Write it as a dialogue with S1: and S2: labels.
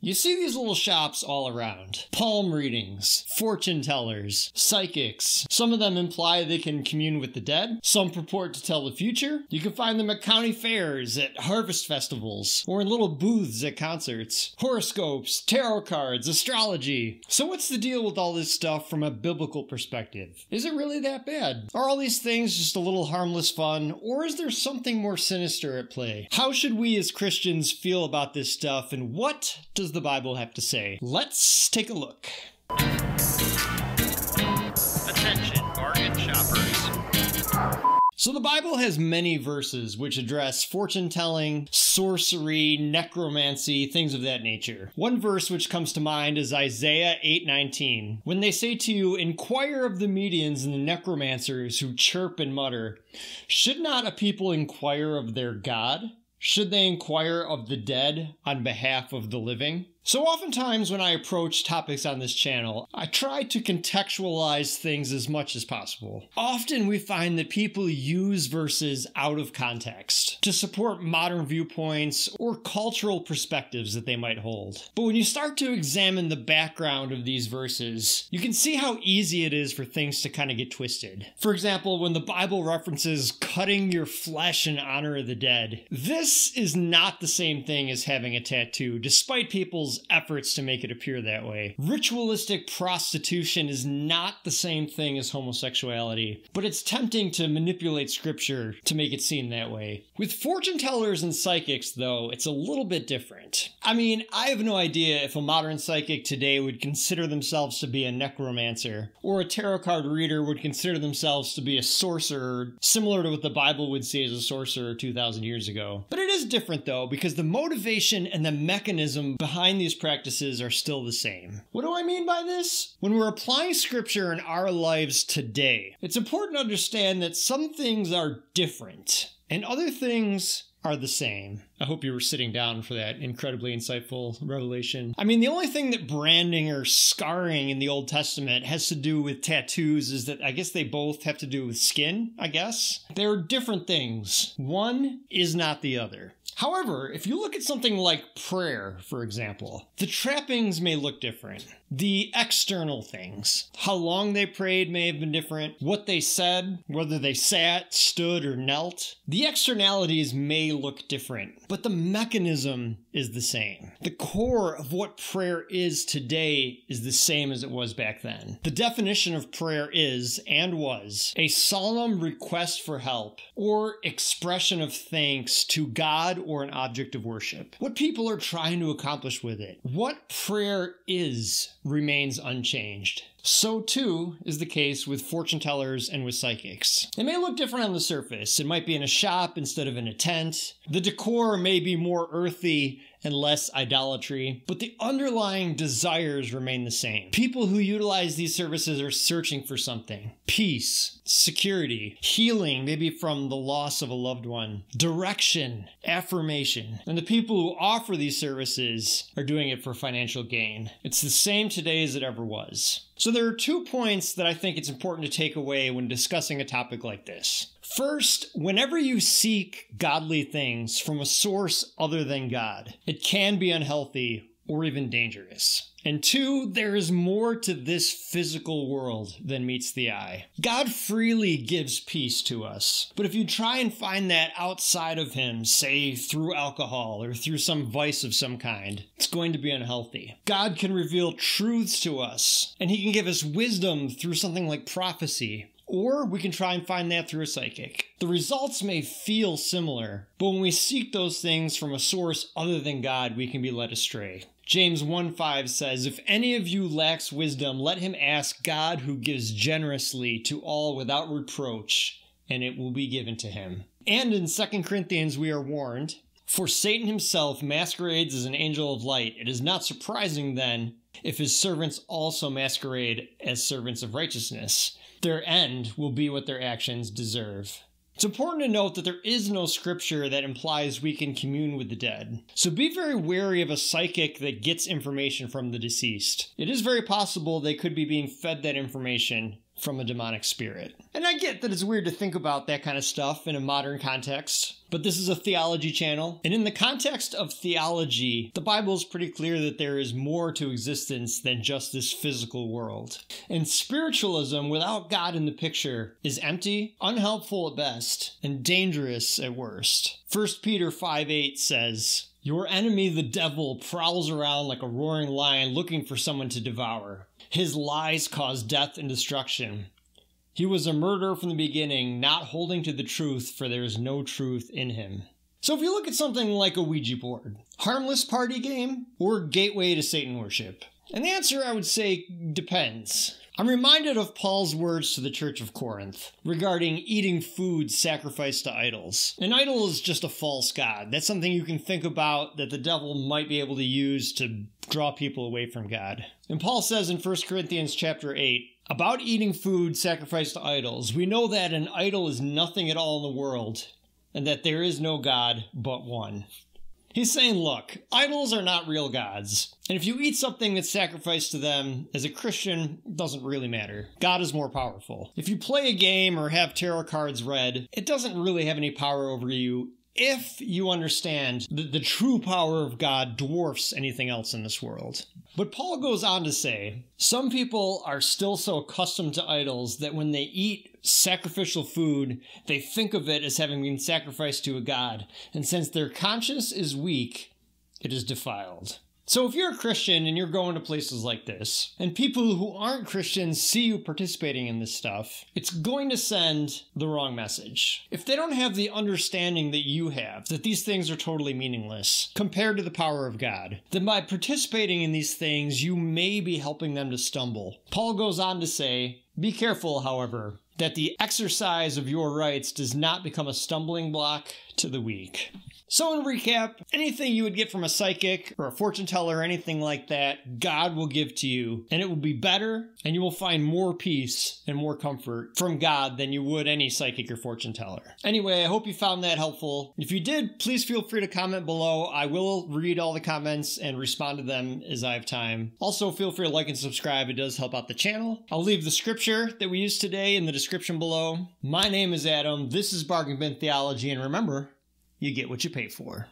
S1: You see these little shops all around. Palm readings, fortune tellers, psychics. Some of them imply they can commune with the dead. Some purport to tell the future. You can find them at county fairs, at harvest festivals, or in little booths at concerts. Horoscopes, tarot cards, astrology. So what's the deal with all this stuff from a biblical perspective? Is it really that bad? Are all these things just a little harmless fun, or is there something more sinister at play? How should we as Christians feel about this stuff, and what does does the Bible have to say? Let's take a look.
S2: Attention, bargain shoppers.
S1: So the Bible has many verses which address fortune telling, sorcery, necromancy, things of that nature. One verse which comes to mind is Isaiah 8:19. When they say to you, "Inquire of the mediums and the necromancers who chirp and mutter, should not a people inquire of their God?" Should they inquire of the dead on behalf of the living? So, oftentimes when I approach topics on this channel, I try to contextualize things as much as possible. Often we find that people use verses out of context to support modern viewpoints or cultural perspectives that they might hold. But when you start to examine the background of these verses, you can see how easy it is for things to kind of get twisted. For example, when the Bible references cutting your flesh in honor of the dead, this is not the same thing as having a tattoo, despite people's efforts to make it appear that way. Ritualistic prostitution is not the same thing as homosexuality, but it's tempting to manipulate scripture to make it seem that way. With fortune tellers and psychics, though, it's a little bit different. I mean, I have no idea if a modern psychic today would consider themselves to be a necromancer, or a tarot card reader would consider themselves to be a sorcerer, similar to what the Bible would see as a sorcerer 2,000 years ago. But is different, though, because the motivation and the mechanism behind these these practices are still the same. What do I mean by this? When we're applying scripture in our lives today, it's important to understand that some things are different and other things are the same. I hope you were sitting down for that incredibly insightful revelation. I mean, the only thing that branding or scarring in the Old Testament has to do with tattoos is that I guess they both have to do with skin, I guess. They're different things. One is not the other. However, if you look at something like prayer, for example, the trappings may look different. The external things, how long they prayed may have been different, what they said, whether they sat, stood, or knelt. The externalities may look different, but the mechanism is the same. The core of what prayer is today is the same as it was back then. The definition of prayer is, and was, a solemn request for help or expression of thanks to God or an object of worship. What people are trying to accomplish with it. What prayer is remains unchanged. So too is the case with fortune tellers and with psychics. It may look different on the surface. It might be in a shop instead of in a tent. The decor may be more earthy and less idolatry, but the underlying desires remain the same. People who utilize these services are searching for something peace, security, healing, maybe from the loss of a loved one, direction, affirmation. And the people who offer these services are doing it for financial gain. It's the same today as it ever was. So there are two points that I think it's important to take away when discussing a topic like this. First, whenever you seek godly things from a source other than God, it can be unhealthy or even dangerous. And two, there is more to this physical world than meets the eye. God freely gives peace to us, but if you try and find that outside of Him, say through alcohol or through some vice of some kind, it's going to be unhealthy. God can reveal truths to us, and He can give us wisdom through something like prophecy or we can try and find that through a psychic. The results may feel similar, but when we seek those things from a source other than God, we can be led astray. James 1:5 says, If any of you lacks wisdom, let him ask God who gives generously to all without reproach, and it will be given to him. And in 2 Corinthians, we are warned, For Satan himself masquerades as an angel of light. It is not surprising then if his servants also masquerade as servants of righteousness their end will be what their actions deserve. It's important to note that there is no scripture that implies we can commune with the dead. So be very wary of a psychic that gets information from the deceased. It is very possible they could be being fed that information from a demonic spirit. And I get that it's weird to think about that kind of stuff in a modern context, but this is a theology channel. And in the context of theology, the Bible is pretty clear that there is more to existence than just this physical world. And spiritualism without God in the picture is empty, unhelpful at best, and dangerous at worst. 1 Peter 5 8 says, Your enemy, the devil, prowls around like a roaring lion looking for someone to devour. His lies cause death and destruction. He was a murderer from the beginning, not holding to the truth, for there is no truth in him. So if you look at something like a Ouija board, harmless party game, or gateway to Satan worship? And the answer I would say depends. I'm reminded of Paul's words to the Church of Corinth regarding eating food sacrificed to idols. An idol is just a false god. That's something you can think about that the devil might be able to use to draw people away from God. And Paul says in 1 Corinthians chapter 8, about eating food sacrificed to idols, we know that an idol is nothing at all in the world, and that there is no God but one. He's saying, look, idols are not real gods. And if you eat something that's sacrificed to them, as a Christian, it doesn't really matter. God is more powerful. If you play a game or have tarot cards read, it doesn't really have any power over you if you understand that the true power of God dwarfs anything else in this world. But Paul goes on to say some people are still so accustomed to idols that when they eat sacrificial food, they think of it as having been sacrificed to a god, and since their conscience is weak, it is defiled. So if you're a Christian and you're going to places like this, and people who aren't Christians see you participating in this stuff, it's going to send the wrong message. If they don't have the understanding that you have, that these things are totally meaningless compared to the power of God, then by participating in these things, you may be helping them to stumble. Paul goes on to say, be careful, however, that the exercise of your rights does not become a stumbling block to the weak. So, in recap, anything you would get from a psychic or a fortune teller or anything like that, God will give to you, and it will be better, and you will find more peace and more comfort from God than you would any psychic or fortune teller. Anyway, I hope you found that helpful. If you did, please feel free to comment below. I will read all the comments and respond to them as I have time. Also, feel free to like and subscribe, it does help out the channel. I'll leave the scripture that we used today in the description below. My name is Adam, this is Bargain Bin Theology, and remember, you get what you pay for.